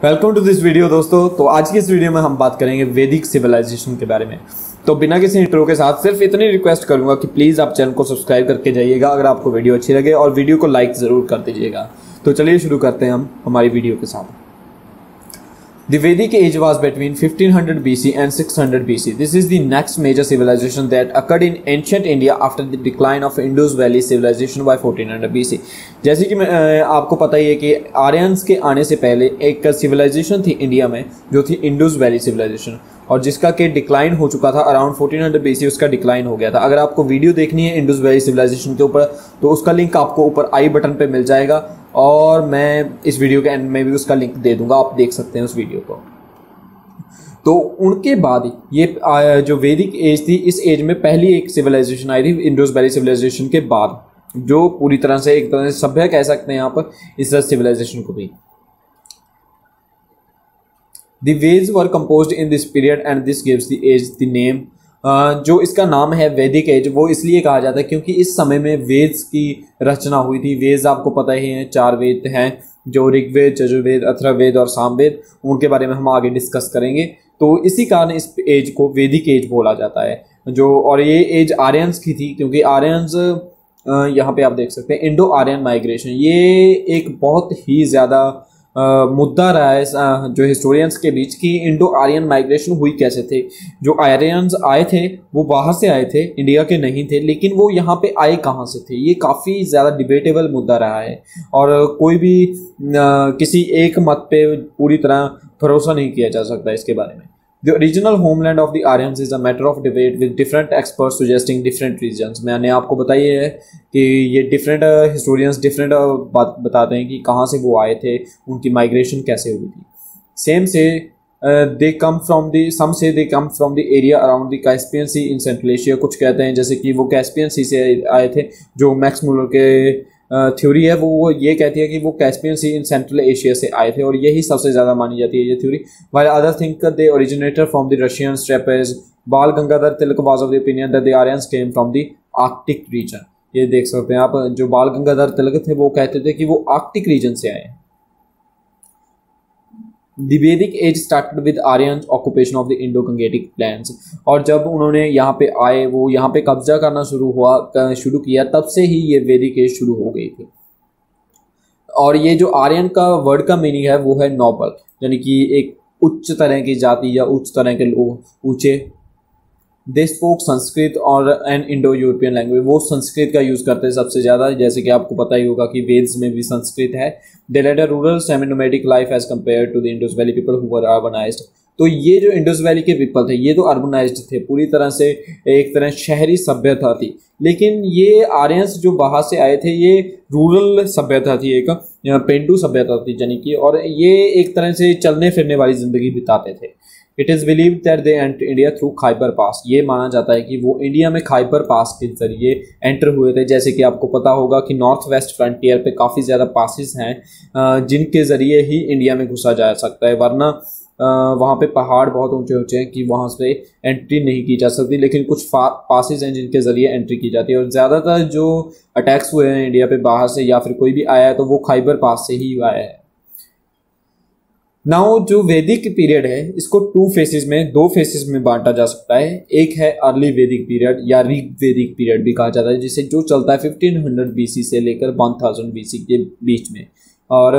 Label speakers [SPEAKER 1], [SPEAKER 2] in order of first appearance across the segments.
[SPEAKER 1] Welcome to this video दोस्तों। तो आज की इस वीडियो में हम बात करेंगे वैदिक सिविलाइजेशन के बारे में। तो बिना किसी इंटरव्यू के साथ सिर्फ़ इतनी रिक्वेस्ट करूँगा कि प्लीज़ आप चैनल को सब्सक्राइब करके जाइएगा अगर आपको वीडियो अच्छी लगे और वीडियो को लाइक ज़रूर कर दीजिएगा। तो चलिए शुरू करते हैं हम हमारी वीडियो के साथ। The Vedic age was between 1500 BC and 600 BC. This is the next major civilization that occurred in ancient India after the decline of Indus Valley civilization by 1400 BC. जैसे कि आपको पता ही है कि आर्यंस के आने से पहले एक सिविलाइजेशन थी इंडिया में जो थी इंडस वैली सिविलाइजेशन और जिसका के डिक्लाइन हो चुका था अराउंड 1400 बीसी उसका डिक्लाइन हो गया था। अगर आपको वीडियो देखनी है इंडस वैली सिविलाइजेशन के ऊपर तो उसका लिंक आपको ऊपर आई बटन पे मिल जाएगा और मैं इस वीडियो के एंड में भी उसका लिंक दे दूँगा। आप देख सकते हैं उस वीडियो को। तो उनके बाद ये जो वैदिक एज थी, इस एज में पहली एक सिविलाइजेशन आई थी इंडोज वैली सिविलाइजेशन के बाद, जो पूरी तरह से एक तरह से सभ्य कह सकते हैं यहाँ पर इस सिविलाइजेशन को भी। The Veds were composed in this period and this gives the age the name जो इसका नाम है वैदिक एज वो इसलिए कहा जाता है क्योंकि इस समय में वेद्स की रचना हुई थी। वेद आपको पता ही है, चार वेद हैं, जो ऋग्वेद चजुर्वेद अथर्ववेद और सामवेद, उनके बारे में हम आगे डिस्कस करेंगे। तो इसी कारण इस एज को वैदिक एज बोला जाता है। जो, और ये एज आर्यंस की थी, क्योंकि आर्यंस यहाँ पे आप देख सकते हैं इंडो आर्यन माइग्रेशन ये एक बहुत ही ज़्यादा मुद्दा रहा है जो हिस्टोरियंस के बीच कि इंडो आर्यन माइग्रेशन हुई कैसे थे? जो आर्यंस आए थे, वो बाहर से आए थे इंडिया के नहीं थे, लेकिन वो यहाँ पे आए कहाँ से थे? ये काफ़ी ज़्यादा डिबेटेबल मुद्दा रहा है। और कोई भी किसी एक मत पे पूरी तरह भरोसा नहीं किया जा सकता इसके बारे में। The original homeland of the Aryans is a matter of debate with different experts suggesting different regions. मैंने आपको बताया है कि ये different historians different बात बताते हैं कि कहाँ से वो आए थे उनकी migration कैसे हुई थी Same से they come from the some say they come from the area around the Caspian sea in Central Asia कुछ कहते हैं जैसे कि वो कैस्पियन सी से आए थे जो मैक्स मुलर के थ्योरी है, वो ये कहती है कि वो Caspian sea in Central Asia से आए थे और यही सबसे ज़्यादा मानी जाती है ये theory while other think they originator from the Russian steppes Bal Gangadhar Tilak was of the opinion that the Aryans came from the Arctic region ये देख सकते हैं आप, जो बाल गंगाधर तिलक थे, वो कहते थे कि वो आर्कटिक रीजन से आए हैं। The Vedic age started with Aryan occupation of the Indo Gangetic plains और जब उन्होंने यहाँ पे आए, वो यहाँ पे कब्जा करना शुरू हुआ शुरू किया, तब से ही ये वैदिक एज शुरू हो गई थी। और ये जो आर्यन का वर्ड का मीनिंग है, वो है नॉबल यानी कि एक उच्च तरह की जाति या उच्च तरह के लोग, ऊँचे दे स्पोक संस्कृत और एन इंडो यूरोपियन लैंग्वेज वो संस्कृत का यूज़ करते हैं सबसे ज़्यादा। जैसे कि आपको पता ही होगा कि वेद्स में भी संस्कृत है। They led a rural seminomadic life as compare to the Indus valley people who are urbanised तो ये जो इंडस वैली के पीपल थे, ये तो अर्बनाइज थे। पूरी तरह से एक तरह शहरी सभ्यता थी। लेकिन ये आर्यंस जो बाहर से आए थे, ये रूरल सभ्यता थी एक पेंडू सभ्यता थी, यानी कि, और ये एक तरह से चलने फिरने वाली ज़िंदगी बिताते थे। It is believe that they enter India through Khyber pass ये माना जाता है कि वो इंडिया में खाइबर पास के ज़रिए एंटर हुए थे। जैसे कि आपको पता होगा कि नॉर्थ वेस्ट फ्रंटियर पे काफ़ी ज़्यादा पासिस हैं जिनके ज़रिए ही इंडिया में घुसा जा सकता है। वरना वहाँ पे पहाड़ बहुत ऊँचे ऊँचे हैं कि वहाँ से एंट्री नहीं की जा सकती, लेकिन कुछ पासिस हैं जिनके ज़रिए एंट्री की जाती है। और ज़्यादातर जो अटैक्स हुए हैं इंडिया पे बाहर से या फिर कोई भी आया है तो वो खाइबर पास से ही आया है। नाउ जो वैदिक पीरियड है, इसको टू फेसेस में, दो फेसेस में बांटा जा सकता है। एक है अर्ली वैदिक पीरियड या ऋग वैदिक पीरियड भी कहा जाता है, जिसे जो चलता है 1500 बीसी से लेकर 1000 बीसी के बीच में। और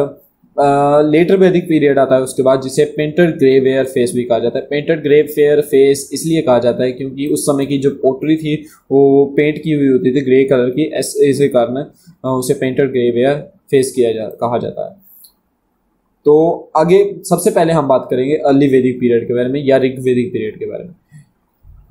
[SPEAKER 1] लेटर वैदिक पीरियड आता है, उसके बाद जिसे पेंटेड ग्रे वेयर फेस भी कहा जाता है। पेंटेड ग्रे फेयर फेस इसलिए कहा जाता है क्योंकि उस समय की जो पोटरी थी, वो पेंट की हुई होती थी ग्रे कलर की ऐसे कारण उसे पेंटेड ग्रे वेयर फेस किया जा, कहा जाता है। तो आगे सबसे पहले हम बात करेंगे अर्ली वैदिक पीरियड के बारे में या ऋग वैदिक पीरियड के बारे में।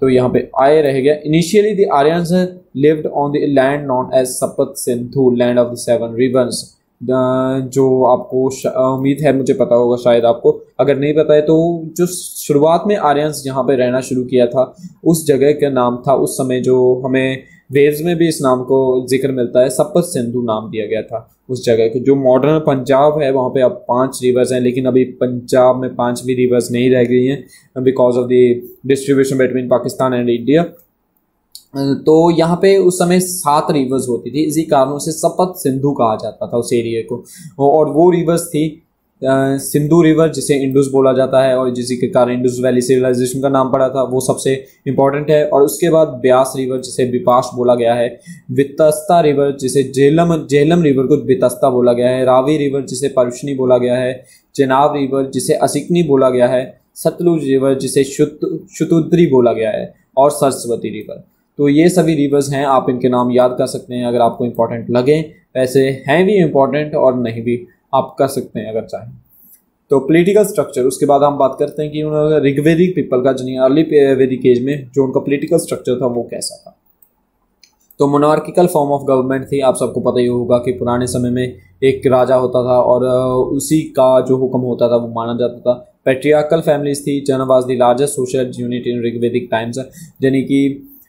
[SPEAKER 1] तो यहाँ पे आए रह गया। Initially the Aryans lived on the land known as Sapta Sindhu land of the seven rivers जो आपको उम्मीद है, मुझे पता होगा शायद आपको। अगर नहीं पता है तो जो शुरुआत में आर्यंस यहाँ पे रहना शुरू किया था, उस जगह का नाम था, उस समय जो हमें वेव्स में भी इस नाम को ज़िक्र मिलता है। सपत सिंधु नाम दिया गया था उस जगह को। जो मॉडर्न पंजाब है, वहाँ पे अब पाँच रिवर्स हैं, लेकिन अभी पंजाब में पाँच भी रिवर्स नहीं रह गई हैं because of the distribution between Pakistan and India तो यहाँ पे उस समय सात रिवर्स होती थी। इसी कारणों से सपत सिंधु कहा जाता था उस एरिया को। और वो रिवर्स थी सिंधु रिवर, जिसे इंडस बोला जाता है और जिसी के कारण इंडस वैली सिविलाइजेशन का नाम पड़ा था, वो सबसे इंपॉर्टेंट है। और उसके बाद ब्यास रिवर, जिसे विपाश बोला गया है, वितस्ता रिवर, जिसे जेलम जेलम रिवर को वितस्ता बोला गया है, रावी रिवर, जिसे परुषनी बोला गया है चेनाब रिवर, जिसे असिकनी बोला गया है, सतलुज रिवर, जिसे शुत, शुतुद्री बोला गया है, और सरस्वती रिवर। तो ये सभी रिवर्स हैं, आप इनके नाम याद कर सकते हैं, अगर आपको इंपॉर्टेंट लगे। वैसे हैं भी इंपॉर्टेंट और नहीं भी। आप कर सकते हैं अगर चाहें। तो पोलिटिकल स्ट्रक्चर उसके बाद हम बात करते हैं कि उन्होंने ऋग्वेदिक पीपल का जिन्हें अर्ली वैदिक एज में जो उनका पोलिटिकल स्ट्रक्चर था, वो कैसा था। तो मोनार्किकल फॉर्म ऑफ़ गवर्नमेंट थी। आप सबको पता ही होगा कि पुराने समय में एक राजा होता था और उसी का जो हुक्म होता था, वो माना जाता था। पेट्रियाकल फैमिलीज़ थी। Jana was the largest social unit in Rigvedic times यानी कि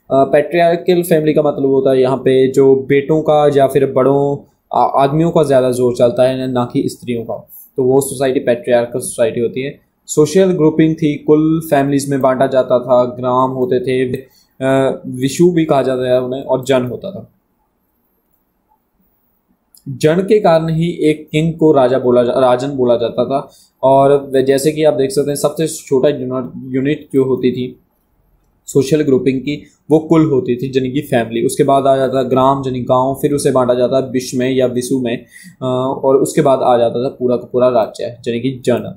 [SPEAKER 1] पेट्रियाकल फैमिली का मतलब होता है यहाँ पे जो बेटों का या फिर बड़ों आदमियों का ज़्यादा ज़ोर चलता है ना कि स्त्रियों का। तो वो सोसाइटी पेट्रियार्कल सोसाइटी होती है। सोशल ग्रुपिंग थी कुल फैमिलीज़ में बांटा जाता था ग्राम होते थे विशु भी कहा जाता है उन्हें और जन होता था। जन के कारण ही एक किंग को राजा बोला जा, राजन बोला जाता था। और जैसे कि आप देख सकते हैं सबसे छोटा यूनिट जो होती थी सोशल ग्रुपिंग की, वो कुल होती थी जनी की फैमिली उसके बाद आ जाता ग्राम जनी गाँव, फिर उसे बांटा जाता विश्व में या विशु में और उसके बाद आ जाता था पूरा का पूरा राज्य जनी की जन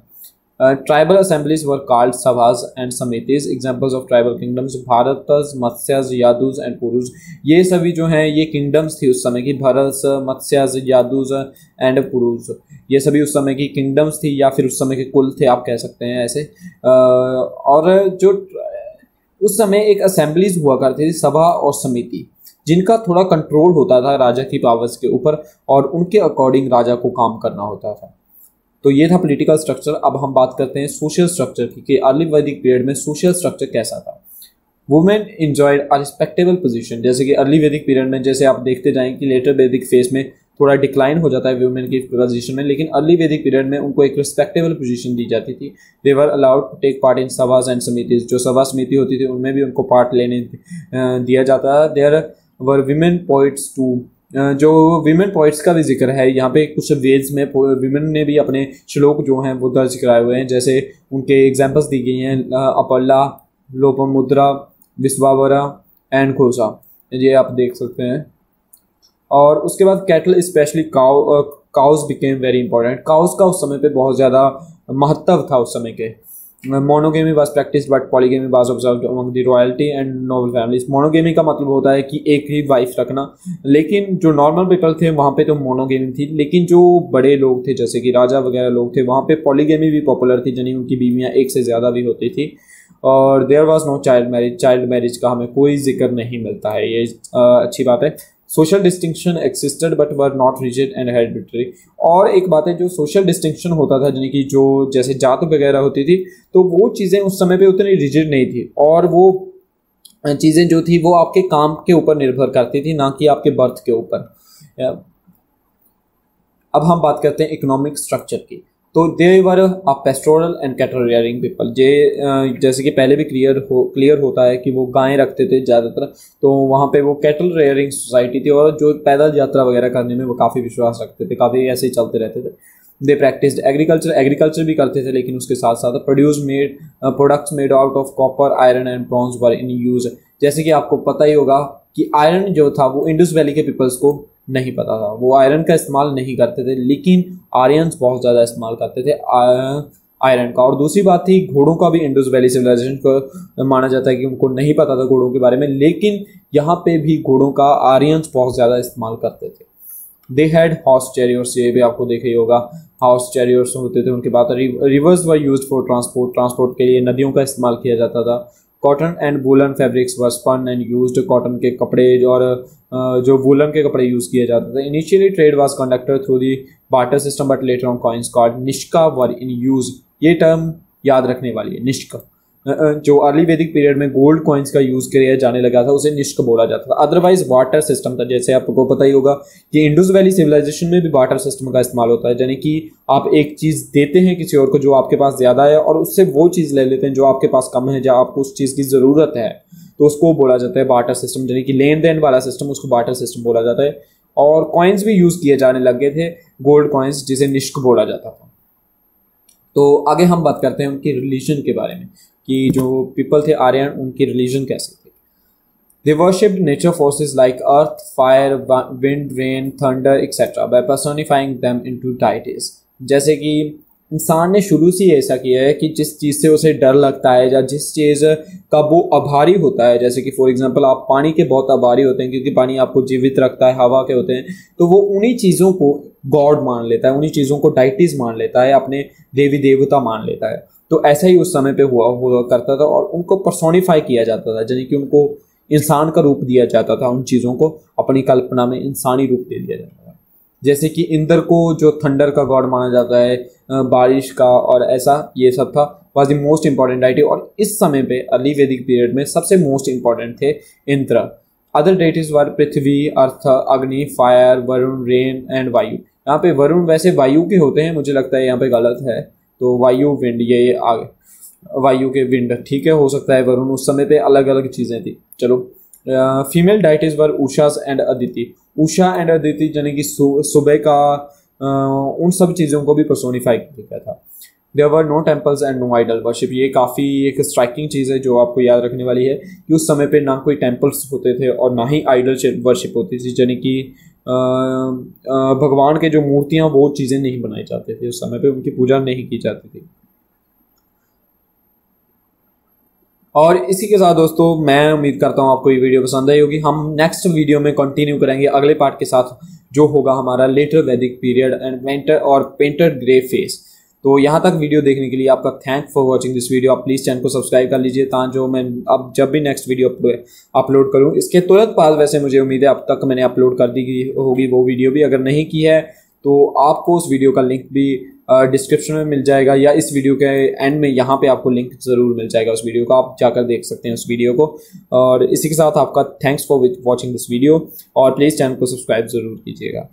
[SPEAKER 1] tribal assemblies were called sabhas and samitis examples of tribal kingdoms Bharat Matsyas Yadus and Purus ये सभी जो हैं, ये किंगडम्स थी उस समय की भारत मत्स्यज यादूज एंड पुरुष ये सभी उस समय की किंगडम्स थी या फिर उस समय के कुल थे, आप कह सकते हैं ऐसे। और जो उस समय एक असेंबलीज हुआ करती थी, सभा और समिति, जिनका थोड़ा कंट्रोल होता था राजा की पावर्स के ऊपर और उनके अकॉर्डिंग राजा को काम करना होता था। तो ये था पॉलिटिकल स्ट्रक्चर अब हम बात करते हैं सोशल स्ट्रक्चर की, कि अर्ली वैदिक पीरियड में सोशल स्ट्रक्चर कैसा था। Women enjoyed a respectable position जैसे कि अर्ली वैदिक पीरियड में जैसे आप देखते जाएँ कि लेटर वैदिक फेस में थोड़ा डिक्लाइन हो जाता है वुमेन की पोजीशन में, लेकिन अर्ली वैदिक पीरियड में उनको एक रिस्पेक्टेबल पोजीशन दी जाती थी। They were allowed to take part in sabhas and samitis जो सभा समिति होती थी, उनमें भी उनको पार्ट लेने दिया जाता। है there were women poets too जो विमेन पॉइंट्स का भी ज़िक्र है, यहाँ पे कुछ वेद्स में विमेन ने भी अपने श्लोक जो हैं, वो दर्ज कराए हुए हैं। जैसे उनके एग्जाम्पल्स दी गई हैं अपल्ला, लोपमुद्रा, विश्वावरा एंड खोसा। ये आप देख सकते हैं। और उसके बाद cattle specially cow cows became very important cows का उस समय पे बहुत ज़्यादा महत्व था उस समय के। Monogamy was practice but polygamy was observe among the royalty and noble families monogamy का मतलब होता है कि एक ही वाइफ रखना। लेकिन जो नॉर्मल पीपल थे, वहाँ पे तो मोनोगेमी थी। लेकिन जो बड़े लोग थे, जैसे कि राजा वगैरह लोग थे, वहाँ पे पॉलीगेमी भी पॉपुलर थी, यानी उनकी बीवियाँ एक से ज़्यादा भी होती थी। और there was no child marriage child marriage का हमें कोई ज़िक्र नहीं मिलता है। ये अच्छी बात है। Social distinction existed but were not rigid and hereditary और एक बात है, जो सोशल डिस्टिंक्शन होता था, यानी कि जो जैसे जात वगैरह होती थी तो वो चीज़ें उस समय पे उतनी रिजिड नहीं थी। और वो चीज़ें जो थी, वो आपके काम के ऊपर निर्भर करती थी, ना कि आपके बर्थ के ऊपर। अब हम बात करते हैं इकोनॉमिक स्ट्रक्चर की। तो they were a pastoral and cattle rearing people जे जैसे कि पहले भी क्लियर हो क्लियर होता है कि वो गायें रखते थे ज़्यादातर तो वहाँ पे वो कैटल रेयरिंग सोसाइटी थी और जो पैदल यात्रा वगैरह करने में वो काफ़ी विश्वास रखते थे, काफ़ी ऐसे ही चलते रहते थे। दे प्रैक्टिस एग्रीकल्चर एग्रीकल्चर भी करते थे, लेकिन उसके साथ साथ produce made products made out of copper iron and bronze were in use जैसे कि आपको पता ही होगा कि आयरन जो था वो इंडस वैली के पीपल्स को नहीं पता था। वो आयरन का इस्तेमाल नहीं करते थे, लेकिन आर्यंस बहुत ज़्यादा इस्तेमाल करते थे आयरन का। और दूसरी बात थी, घोड़ों का भी इंडस वैली सिविलाइजेशन को माना जाता है कि उनको नहीं पता था घोड़ों के बारे में, लेकिन यहाँ पे भी घोड़ों का आर्यंस बहुत ज़्यादा इस्तेमाल करते थे। दे हैड हॉर्स चैरियर्स ये भी आपको देखा ही होगा। हाउस चैरियर्स होते थे, उनके बाद rivers were use for transport transport के लिए नदियों का इस्तेमाल किया जाता था। Cotton and woollen fabrics were spun and use cotton के कपड़े और जो वुलन के कपड़े यूज़ किए जाते थे। Initially trade was conducted through the barter system but later on coins called nishka were in use ये टर्म याद रखने वाली है निष्का जो अर्ली वैदिक पीरियड में गोल्ड कॉइन्स का यूज़ किया जाने लगा था, उसे निष्क बोला जाता था। अदरवाइज़ वाटर सिस्टम था, जैसे आपको पता ही होगा कि इंडस वैली सिविलाइजेशन में भी वाटर सिस्टम का इस्तेमाल होता है, यानी कि आप एक चीज़ देते हैं किसी और को जो आपके पास ज़्यादा है और उससे वो चीज़ ले लेते हैं जो आपके पास कम है, जहाँ आपको उस चीज़ की ज़रूरत है। तो उसको बोला जाता है वाटर सिस्टम यानी कि लेन देन वाला सिस्टम उसको वाटर सिस्टम बोला जाता है। और कॉइन्स भी यूज़ किए जाने लग गए थे गोल्ड कॉइन्स जिसे निष्क बोला जाता था। तो आगे हम बात करते हैं उनकी रिलीजन के बारे में। कि जो पीपल थे आर्यन, उनकी रिलीजन कैसे थे? They worship nature forces like earth fire wind rain thunder etcetera by personifying them into deities जैसे कि इंसान ने शुरू से ऐसा किया है कि जिस चीज़ से उसे डर लगता है या जिस चीज़ का वो आभारी होता है, जैसे कि फॉर एग्जांपल आप पानी के बहुत आभारी होते हैं क्योंकि पानी आपको जीवित रखता है, हवा के होते हैं तो वो उन्हीं चीज़ों को गॉड मान लेता है, उन्हीं चीज़ों को डाइटिस मान लेता है, अपने देवी देवता मान लेता है। तो ऐसा ही उस समय पे हुआ हुआ करता था और उनको पर्सोनीफाई किया जाता था, यानी कि उनको इंसान का रूप दिया जाता था, उन चीज़ों को अपनी कल्पना में इंसानी रूप दे दिया जाता था। जैसे कि इंद्र को जो थंडर का गॉड माना जाता है बारिश का और ऐसा, ये सब था was the most important IT और इस समय पे अर्ली वैदिक पीरियड में सबसे मोस्ट इंपॉर्टेंट थे Indra. Other डेटिज were Prithvi, earth, Agni fire Varun rain and वायु। यहाँ पे वरुण वैसे वायु के होते हैं, मुझे लगता है यहाँ पे गलत है। तो वायु विंड ये आगे। वायु के विंड ठीक है, हो सकता है वरुण, उस समय पे अलग अलग चीज़ें थी। चलो। Female deities were Ushas and Aditi Usha and Aditi यानी कि सुबह का उन सब चीज़ों को भी पर्सोनीफाई किया था। There were no temples and no idol worship ये काफ़ी एक स्ट्राइकिंग चीज़ है जो आपको याद रखने वाली है कि उस समय पे ना कोई टेम्पल्स होते थे और ना ही आइडल वर्शिप होती थी, यानी कि भगवान के जो मूर्तियाँ वो चीज़ें नहीं बनाई जाती थी। उस समय पे उनकी पूजा नहीं की जाती थी। और इसी के साथ दोस्तों, मैं उम्मीद करता हूँ आपको ये वीडियो पसंद आई होगी। हम नेक्स्ट वीडियो में कंटिन्यू करेंगे अगले पार्ट के साथ, जो होगा हमारा later Vedic period and painter और पेंटर ग्रे फेस तो यहाँ तक वीडियो देखने के लिए आपका thank for watching this video आप प्लीज़ चैनल को सब्सक्राइब कर लीजिए ता जो मैं अब जब भी नेक्स्ट वीडियो अपलोड करूँ। इसके तुरंत बाद वैसे मुझे उम्मीद है अब तक मैंने अपलोड कर दी होगी वो वीडियो भी। अगर नहीं की है तो आपको उस वीडियो का लिंक भी डिस्क्रिप्शन में मिल जाएगा या इस वीडियो के एंड में यहाँ पे आपको लिंक ज़रूर मिल जाएगा उस वीडियो का। आप जाकर देख सकते हैं उस वीडियो को। और इसी के साथ आपका thanks for watching this video और प्लीज़ चैनल को सब्सक्राइब ज़रूर कीजिएगा।